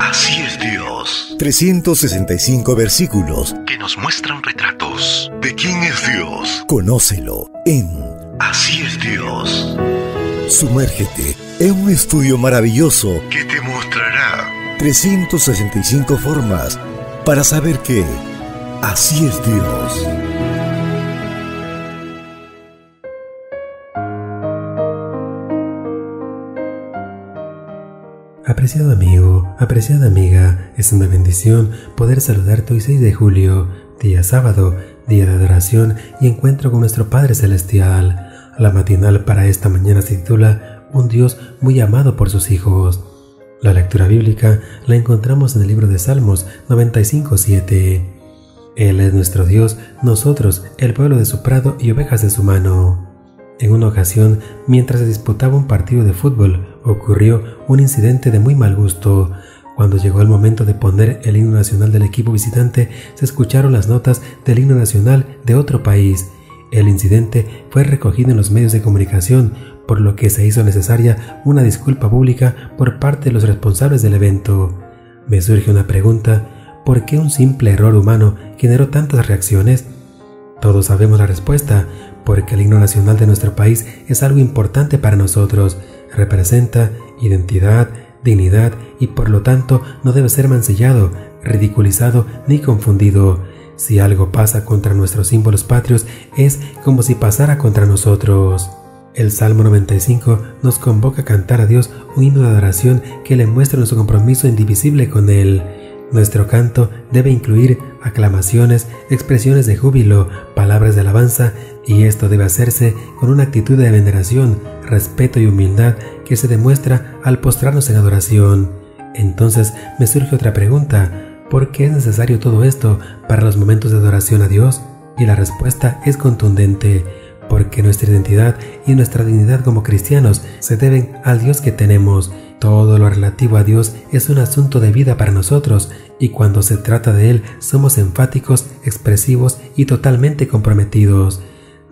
Así es Dios. 365 versículos que nos muestran retratos de quién es Dios. Conócelo en Así es Dios. Sumérgete en un estudio maravilloso que te mostrará 365 formas para saber que así es Dios. Apreciado amigo, apreciada amiga, es una bendición poder saludarte hoy 6 de julio, día sábado, día de adoración y encuentro con nuestro Padre Celestial. La matinal para esta mañana se titula Un Dios muy amado por sus hijos. La lectura bíblica la encontramos en el libro de Salmos 95.7. Él es nuestro Dios, nosotros el pueblo de su prado y ovejas de su mano. En una ocasión, mientras se disputaba un partido de fútbol, ocurrió un incidente de muy mal gusto. Cuando llegó el momento de poner el himno nacional del equipo visitante, se escucharon las notas del himno nacional de otro país. El incidente fue recogido en los medios de comunicación, por lo que se hizo necesaria una disculpa pública por parte de los responsables del evento. Me surge una pregunta, ¿por qué un simple error humano generó tantas reacciones? Todos sabemos la respuesta, porque el himno nacional de nuestro país es algo importante para nosotros, representa identidad, dignidad y por lo tanto no debe ser mancillado, ridiculizado ni confundido. Si algo pasa contra nuestros símbolos patrios es como si pasara contra nosotros. El Salmo 95 nos convoca a cantar a Dios un himno de adoración que le muestra nuestro compromiso indivisible con Él. Nuestro canto debe incluir aclamaciones, expresiones de júbilo, palabras de alabanza, y esto debe hacerse con una actitud de veneración, respeto y humildad que se demuestra al postrarnos en adoración. Entonces me surge otra pregunta, ¿por qué es necesario todo esto para los momentos de adoración a Dios? Y la respuesta es contundente, porque nuestra identidad y nuestra dignidad como cristianos se deben al Dios que tenemos, todo lo relativo a Dios es un asunto de vida para nosotros y cuando se trata de Él somos enfáticos, expresivos y totalmente comprometidos.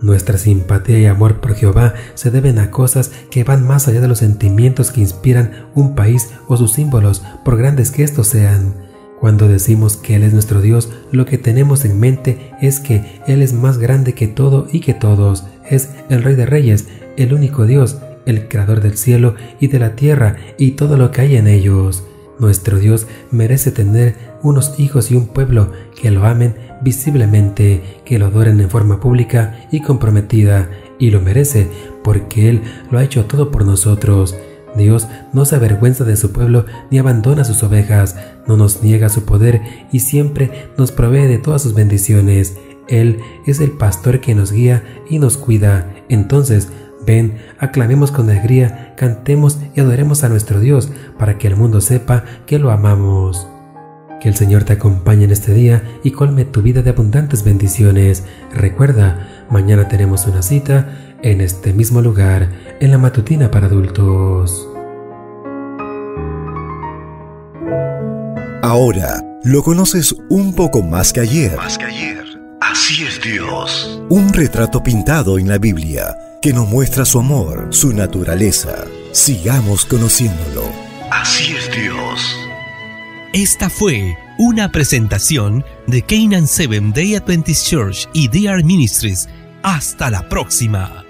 Nuestra simpatía y amor por Jehová se deben a cosas que van más allá de los sentimientos que inspiran un país o sus símbolos, por grandes que estos sean. Cuando decimos que Él es nuestro Dios, lo que tenemos en mente es que Él es más grande que todo y que todos, es el Rey de Reyes, el único Dios, el creador del cielo y de la tierra y todo lo que hay en ellos. Nuestro Dios merece tener unos hijos y un pueblo que lo amen visiblemente, que lo adoren en forma pública y comprometida, y lo merece porque Él lo ha hecho todo por nosotros. Dios no se avergüenza de su pueblo ni abandona sus ovejas, no nos niega su poder y siempre nos provee de todas sus bendiciones. Él es el pastor que nos guía y nos cuida. Entonces, Ven, aclamemos con alegría, cantemos y adoremos a nuestro Dios para que el mundo sepa que lo amamos. Que el Señor te acompañe en este día y colme tu vida de abundantes bendiciones. Recuerda, mañana tenemos una cita en este mismo lugar, en la matutina para adultos. Ahora lo conoces un poco más que ayer. Más que ayer. Así es Dios. Un retrato pintado en la Biblia que nos muestra su amor, su naturaleza. Sigamos conociéndolo. Así es Dios. Esta fue una presentación de Canaan Seven Day Adventist Church y DR Ministries. Hasta la próxima.